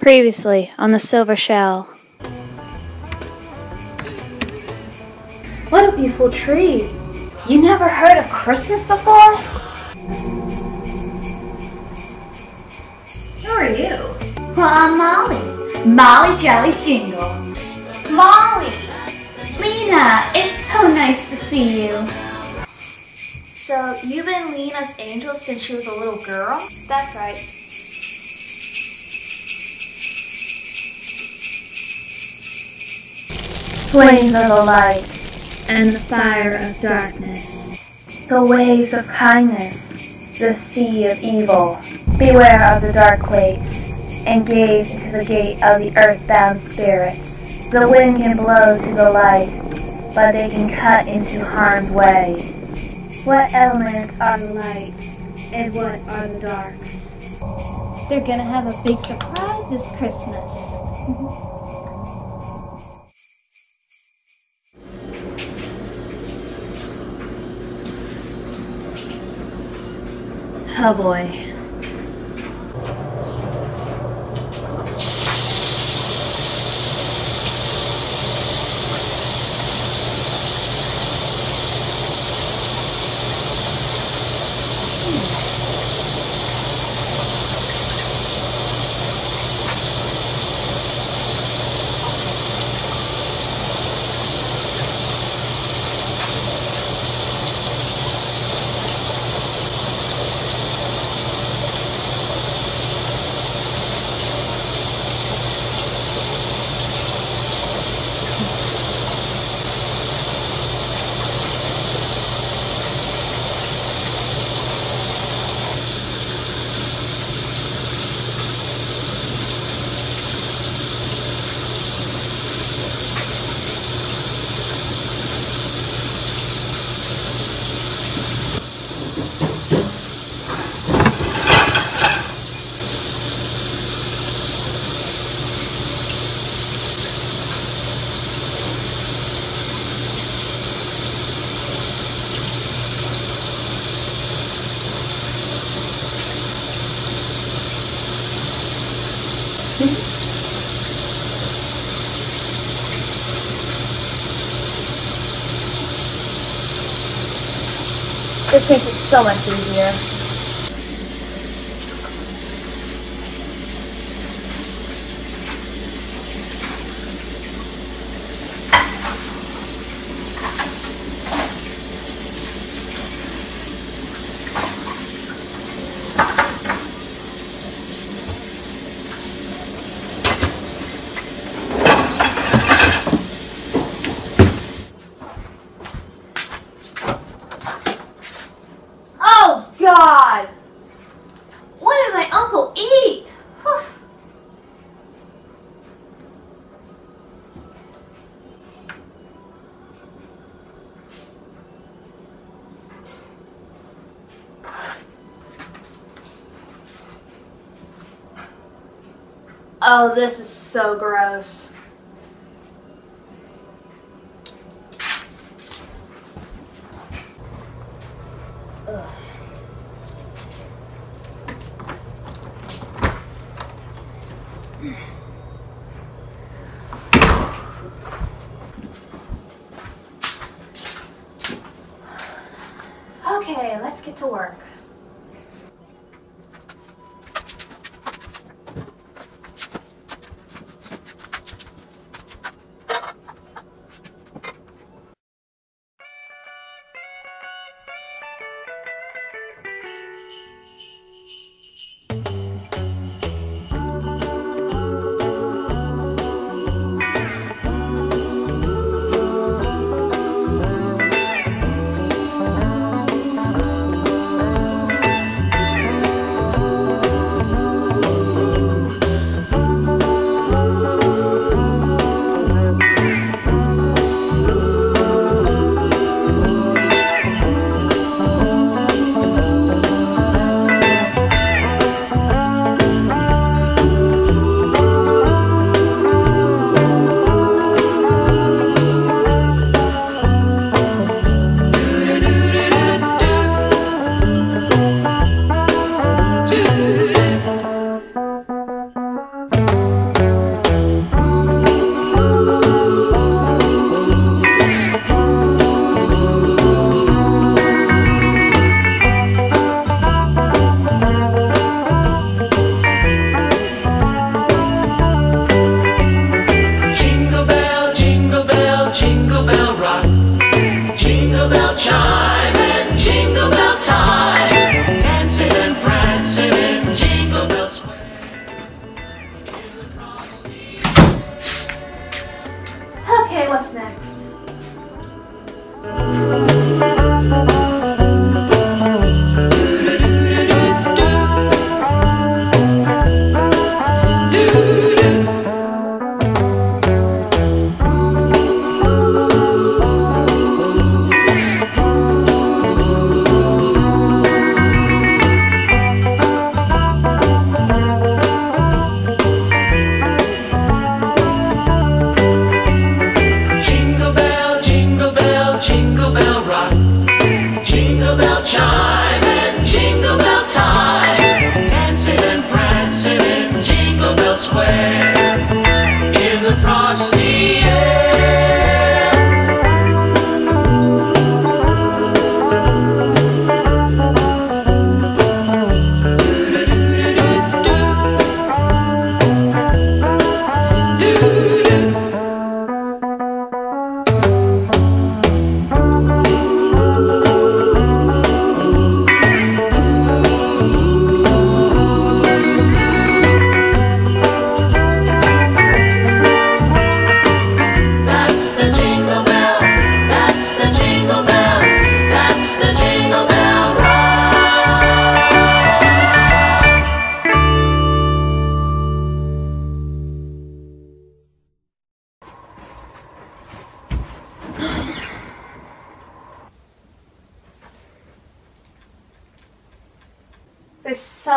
Previously on the Silver Shell. What a beautiful tree. You never heard of Christmas before? Who are you? Well, I'm Molly. Molly Jolly Jingle. Molly! Lena, it's so nice to see you. So, you've been Lena's angel since she was a little girl? That's right. Flames of the light and the fire of darkness, the waves of kindness, the sea of evil. Beware of the dark ways, and gaze into the gate of the earthbound spirits. The wind can blow to the light, but they can cut into harm's way. What elements are the lights, and what are the darks? They're gonna have a big surprise this Christmas. Oh boy. This makes it so much easier. Oh God! What did my uncle eat? Whew. Oh, this is so gross. Jingle bell rock, jingle bell chime.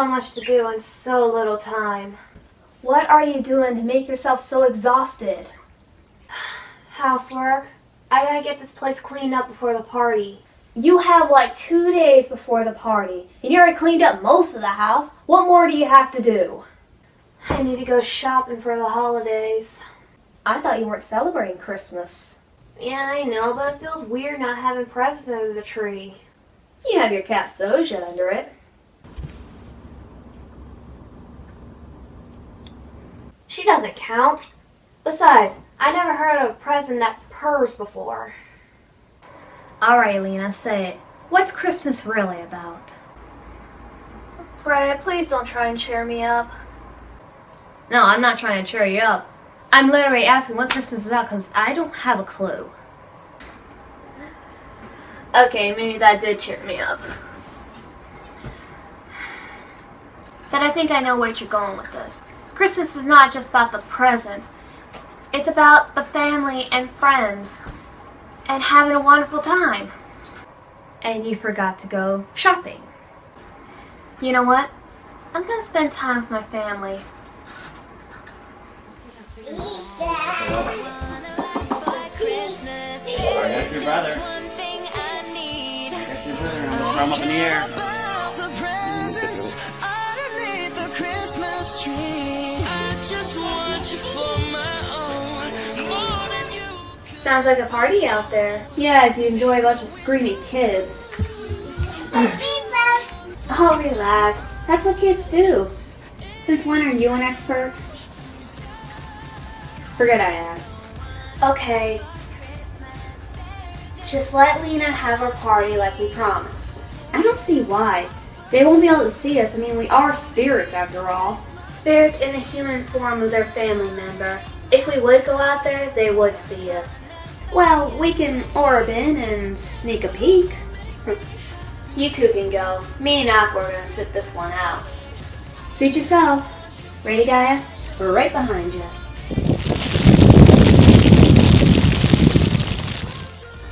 So much to do in so little time. What are you doing to make yourself so exhausted? Housework. I gotta get this place cleaned up before the party. You have like two days before the party, and you already cleaned up most of the house. What more do you have to do? I need to go shopping for the holidays. I thought you weren't celebrating Christmas. Yeah, I know, but it feels weird not having presents under the tree. You have your cat Soja under it. She doesn't count. Besides, I never heard of a present that purrs before. Alright, Lena, say it. What's Christmas really about? Fred, please don't try and cheer me up. No, I'm not trying to cheer you up. I'm literally asking what Christmas is about because I don't have a clue. Okay, maybe that did cheer me up. But I think I know where you're going with this. Christmas is not just about the presents. It's about the family and friends and having a wonderful time. And you forgot to go shopping. You know what? I'm gonna spend time with my family. Alright, that's your Sounds like a party out there. Yeah, if you enjoy a bunch of screaming kids. Oh, relax. That's what kids do. Since when are you an expert? Forget I asked. Okay. Just let Lena have her party like we promised. I don't see why. They won't be able to see us. I mean, we are spirits after all. Spirits in the human form of their family member. If we would go out there, they would see us. Well, we can orb in and sneak a peek. You two can go. Me and Aqua are gonna sit this one out. Suit yourself. Ready, Gaia? We're right behind you.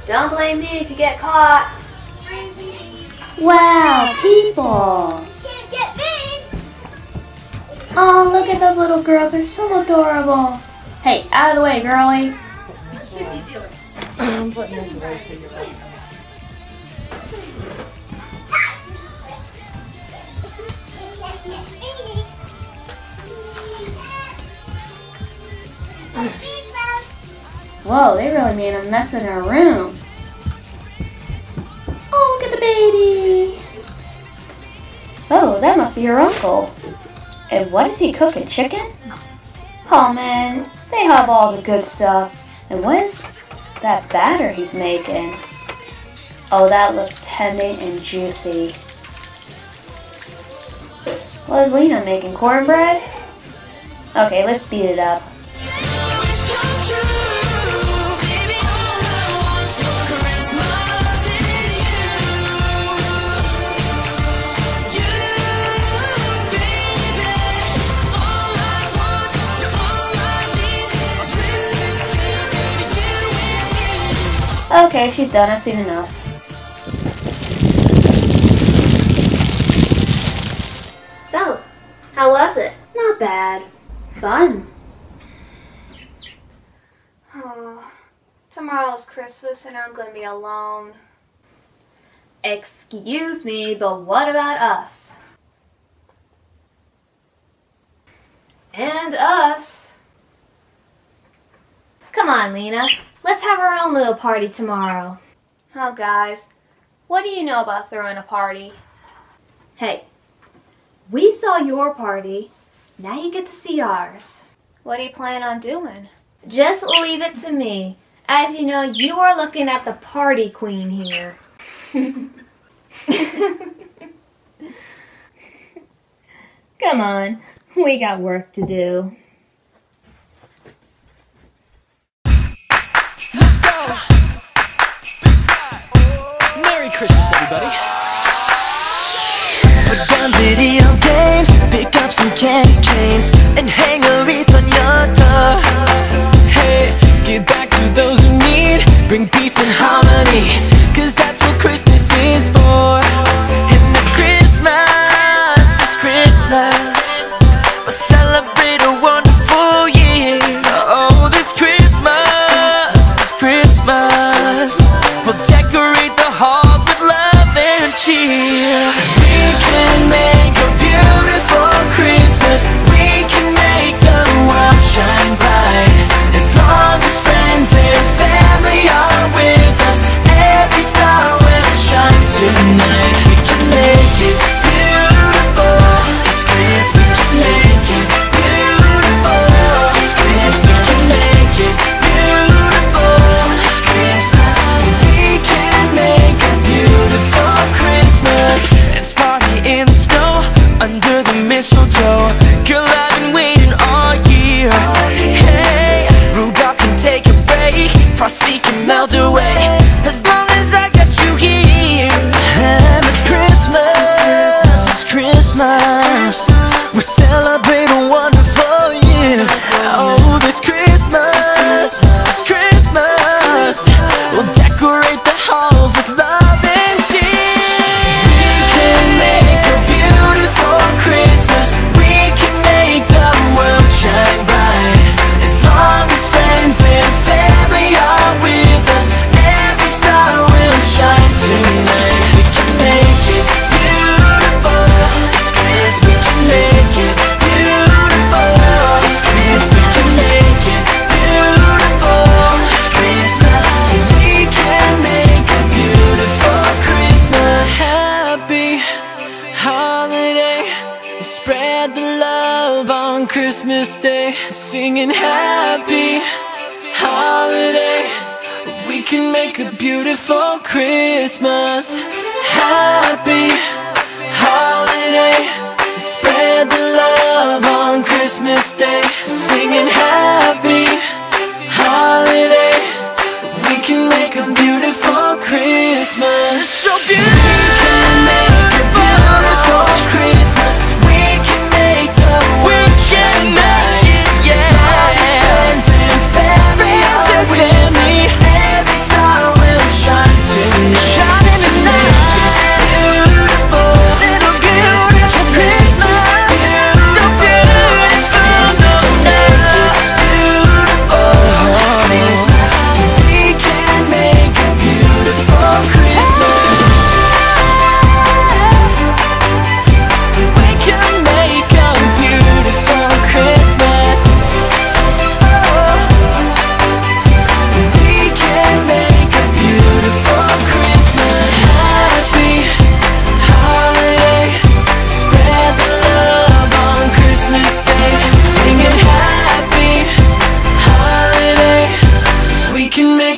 Don't blame me if you get caught. Wow, people! Can't get me! Oh, look at those little girls. They're so adorable. Hey, out of the way, girlie. I'm putting this away get me! Whoa, they really made a mess in our room. Oh, look at the baby. Oh, that must be your uncle. And what is he cooking? Chicken? Oh man, they have all the good stuff. And what is that batter he's making? Oh, that looks tender and juicy. What is Lena making? Cornbread? Okay, let's speed it up. Okay, she's done. I've seen enough. So, how was it? Not bad. Fun. Oh, tomorrow's Christmas and I'm gonna be alone. Excuse me, but what about us? And us. Come on, Lena. Let's have our own little party tomorrow. Oh, guys, what do you know about throwing a party? Hey, we saw your party. Now you get to see ours. What do you plan on doing? Just leave it to me. As you know, you are looking at the party queen here. Come on, we got work to do. Merry Christmas, everybody. Put down video games, pick up some candy canes, and hang a wreath on your door. Hey, give back to those who need, bring on Christmas Day. Singing happy holiday. We can make a beautiful Christmas. Happy holiday. Spread the love on Christmas Day. Singing happy holiday. We can make a beautiful Christmas. So beautiful.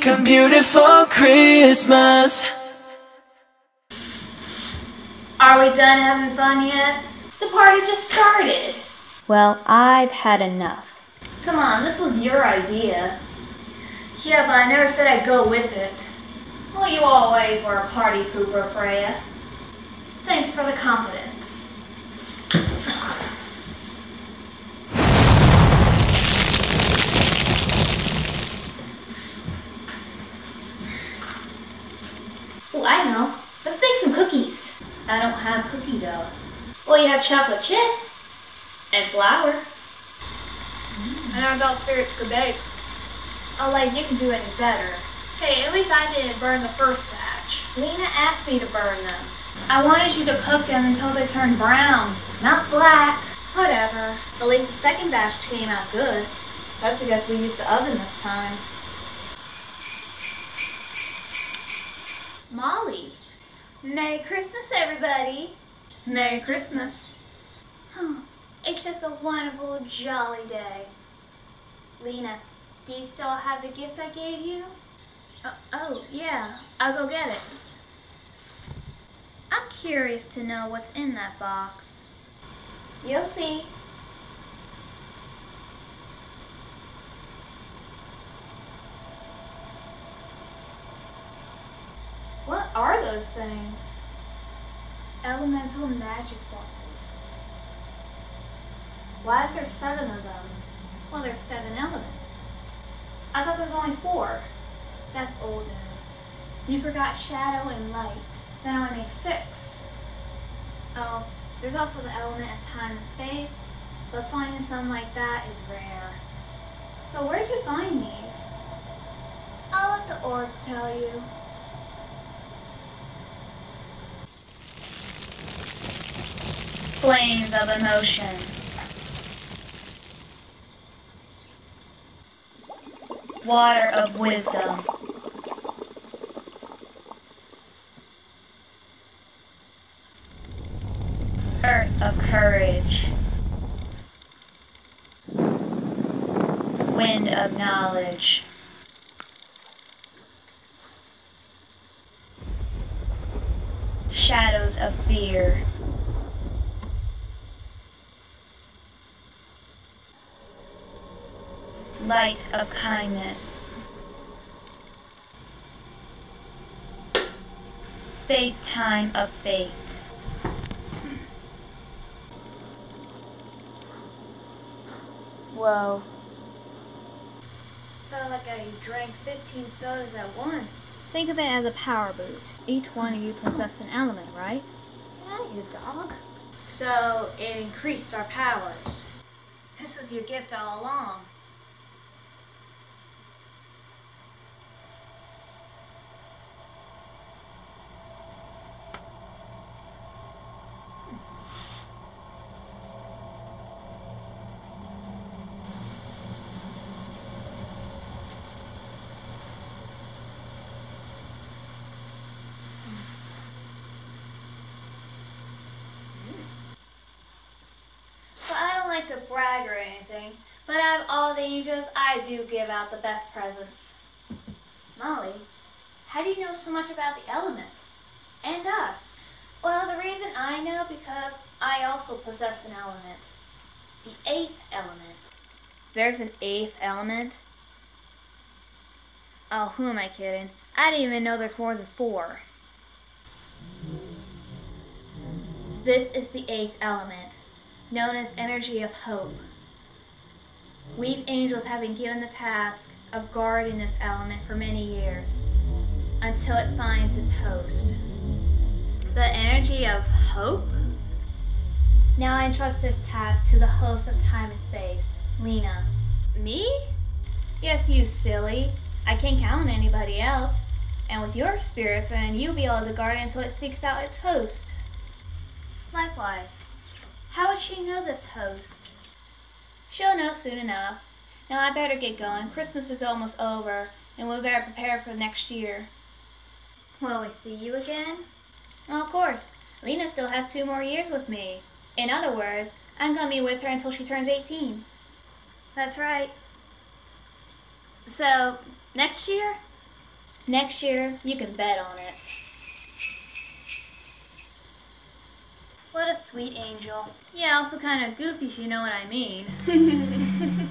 Make a beautiful Christmas. Are we done having fun yet? The party just started. Well, I've had enough. Come on, this was your idea. Yeah, but I never said I'd go with it. Well, you always were a party pooper, Freya. Thanks for the confidence. Oh, I know. Let's make some cookies. I don't have cookie dough. Well, you have chocolate chip and flour. Mm. And I thought spirits could bake. Oh, like you can do any better. Hey, at least I didn't burn the first batch. Lena asked me to burn them. I wanted you to cook them until they turned brown, not black. Whatever. At least the second batch came out good. That's because we used the oven this time. Molly. Merry Christmas, everybody. Merry Christmas. It's just a wonderful, jolly day. Lena, do you still have the gift I gave you? Uh, oh, yeah. I'll go get it. I'm curious to know what's in that box. You'll see. What are those things? Elemental magic balls. Why is there seven of them? Well, there's seven elements. I thought there was only four. That's old news. You forgot shadow and light. That only makes six. Oh, there's also the element of time and space, but finding something like that is rare. So where'd you find these? I'll let the orbs tell you. Flames of emotion. Water of wisdom. Earth of courage. Wind of knowledge. Shadows of fear. Light of kindness. Space time of fate. Whoa. Felt like I drank 15 sodas at once. Think of it as a power boot. Each one of you possess an element, right? Yeah, you dog. So it increased our powers. This was your gift all along. Well, I don't like to brag or anything, but out of all the angels, I do give out the best presents. Molly, how do you know so much about the elements? And us? Well, the reason I know because I also possess an element. The eighth element. There's an eighth element? Oh, who am I kidding? I didn't even know there's more than four. This is the eighth element, known as energy of hope. We've angels have been given the task of guarding this element for many years until it finds its host. The energy of hope? Now I entrust this task to the host of time and space, Lena. Me? Yes, you silly. I can't count on anybody else. And with your spirit friend, you'll be able to guard it until it seeks out its host. Likewise. How would she know this host? She'll know soon enough. Now I better get going. Christmas is almost over, and we better prepare for next year. Will we see you again? Well, of course. Lena still has two more years with me. In other words, I'm gonna be with her until she turns 18. That's right. So, next year? Next year, you can bet on it. What a sweet angel. Yeah, also kind of goofy if you know what I mean.